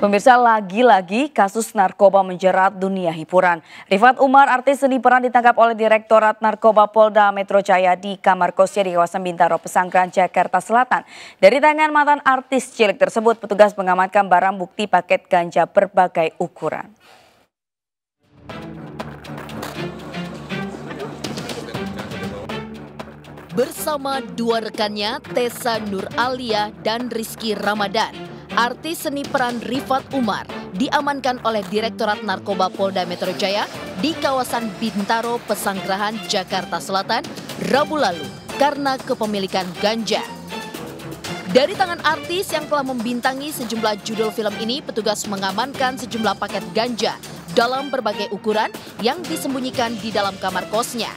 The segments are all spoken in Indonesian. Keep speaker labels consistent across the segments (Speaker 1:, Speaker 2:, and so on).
Speaker 1: Pemirsa lagi-lagi kasus narkoba menjerat dunia hiburan. Rifat Umar, artis seni peran ditangkap oleh Direktorat Narkoba Polda Metro Jaya di kamar kosnya di kawasan Bintaro, Pesanggrahan, Jakarta Selatan. Dari tangan mantan artis cilik tersebut, petugas mengamankan barang bukti paket ganja berbagai ukuran.
Speaker 2: Bersama dua rekannya, Tessa Nur Alia dan Rizky Ramadan, artis seni peran Rifat Umar diamankan oleh Direktorat Narkoba Polda Metro Jaya di kawasan Bintaro, Pesanggerahan, Jakarta Selatan, Rabu lalu karena kepemilikan ganja. Dari tangan artis yang telah membintangi sejumlah judul film ini, petugas mengamankan sejumlah paket ganja dalam berbagai ukuran yang disembunyikan di dalam kamar kosnya.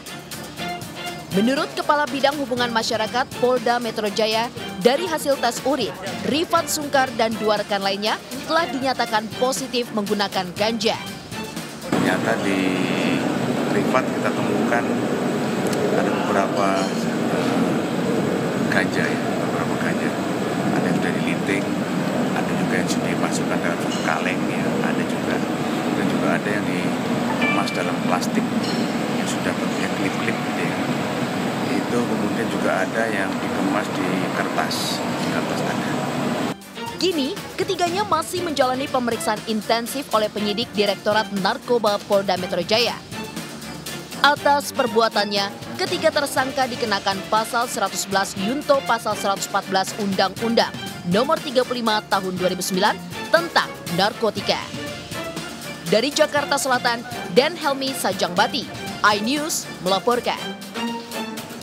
Speaker 2: Menurut Kepala Bidang Hubungan Masyarakat Polda Metro Jaya, dari hasil tes urin, Rifat Sungkar dan dua rekan lainnya telah dinyatakan positif menggunakan ganja.
Speaker 3: Ternyata di Rifat kita temukan ada beberapa uh, ganja ya, beberapa ganja. Ada yang sudah diliting, ada juga yang sudah dimasukkan dalam kaleng ya, ada juga dan juga ada yang dikemas dalam plastik yang sudah bentuknya ada yang dikemas di kertas, kertas ada.
Speaker 2: Kini, ketiganya masih menjalani pemeriksaan intensif oleh penyidik Direktorat Narkoba Polda Metro Jaya. Atas perbuatannya, ketiga tersangka dikenakan pasal 111 Yunto pasal 114 Undang-Undang nomor 35 tahun 2009 tentang narkotika. Dari Jakarta Selatan, Dan Helmi Sajangbati, iNews melaporkan.